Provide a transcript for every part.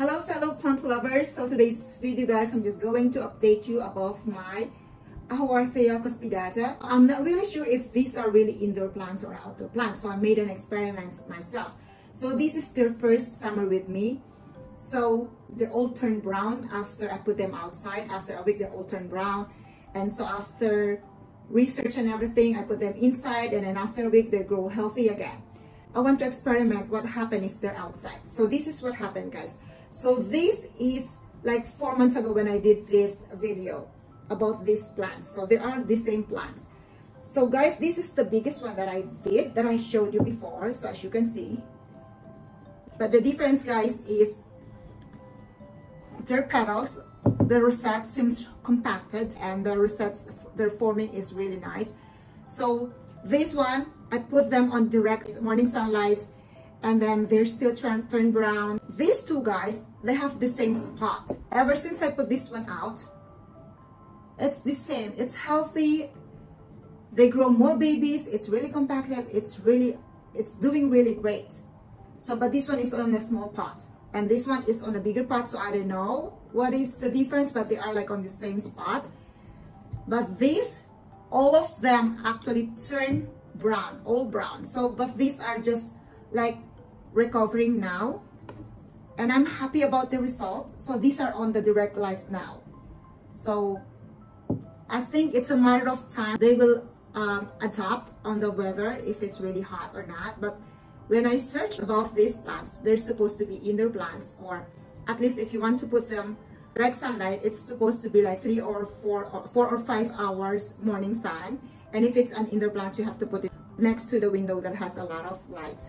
Hello fellow plant lovers. So today's video guys, I'm just going to update you about my Haworthia cuspidata. I'm not really sure if these are really indoor plants or outdoor plants. So I made an experiment myself. So this is their first summer with me. So they all turned brown after I put them outside. After a week, they all turned brown. And so after research and everything, I put them inside and then after a week, they grow healthy again. I want to experiment what happened if they're outside. So this is what happened guys. So this is like four months ago when I did this video about these plants. So they are the same plants. So guys, this is the biggest one that I did that I showed you before. So as you can see. But the difference guys is their petals, the rosette seems compacted and the rosettes, their forming is really nice. So this one, I put them on direct morning sunlight and then they're still turn, turn brown. These two guys, they have the same spot. Ever since I put this one out, it's the same. It's healthy. They grow more babies. It's really compacted. It's really, it's doing really great. So, but this one is on a small pot and this one is on a bigger pot. So I don't know what is the difference, but they are like on the same spot. But these, all of them actually turn brown, all brown. So, but these are just like recovering now and I'm happy about the result. So these are on the direct lights now. So I think it's a matter of time. They will um, adapt on the weather if it's really hot or not. But when I search about these plants, they're supposed to be indoor plants or at least if you want to put them direct sunlight, it's supposed to be like three or four or four or five hours morning sun. And if it's an indoor plant, you have to put it next to the window that has a lot of light.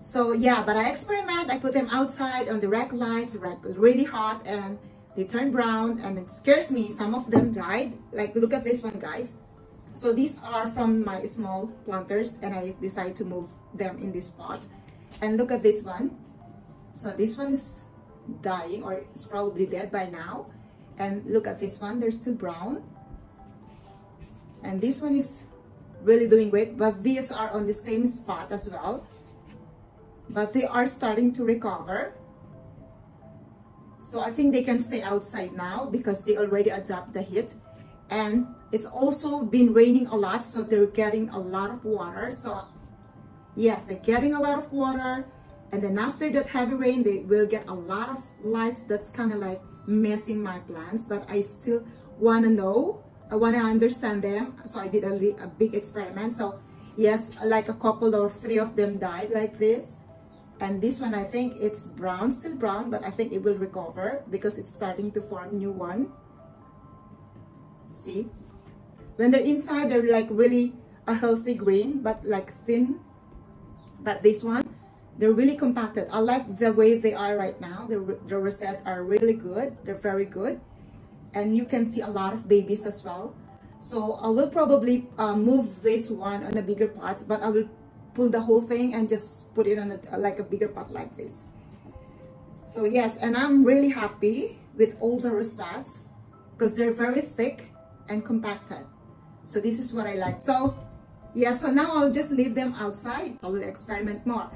So yeah, but I experiment. I put them outside on direct lights, really hot, and they turn brown, and it scares me. Some of them died. Like, look at this one, guys. So these are from my small planters, and I decided to move them in this pot. And look at this one. So this one is dying, or it's probably dead by now. And look at this one, they're still brown. And this one is really doing great, but these are on the same spot as well but they are starting to recover. So I think they can stay outside now because they already adapt the heat. And it's also been raining a lot, so they're getting a lot of water. So yes, they're getting a lot of water. And then after that heavy rain, they will get a lot of lights. That's kind of like messing my plants, but I still want to know. I want to understand them. So I did a, a big experiment. So yes, like a couple or three of them died like this and this one I think it's brown still brown but I think it will recover because it's starting to form new one see when they're inside they're like really a healthy green but like thin but this one they're really compacted I like the way they are right now the, the rosettes are really good they're very good and you can see a lot of babies as well so I will probably uh, move this one on a bigger pot but I will pull the whole thing and just put it on a, like a bigger pot like this. So yes, and I'm really happy with all the rosettes because they're very thick and compacted. So this is what I like. So yeah, so now I'll just leave them outside. I will experiment more.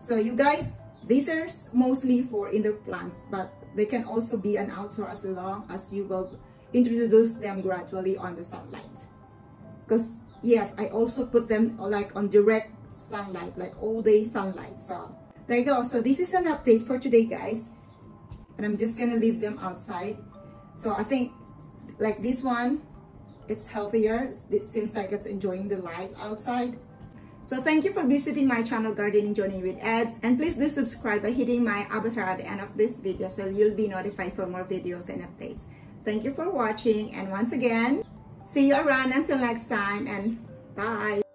So you guys, these are mostly for indoor plants, but they can also be an outdoor as long as you will introduce them gradually on the sunlight. Because yes, I also put them like on direct sunlight, like all day sunlight. So there you go. So this is an update for today, guys. And I'm just gonna leave them outside. So I think like this one, it's healthier. It seems like it's enjoying the light outside. So thank you for visiting my channel Gardening Journey with Edz and please do subscribe by hitting my avatar at the end of this video so you'll be notified for more videos and updates. Thank you for watching and once again, see you around until next time and bye.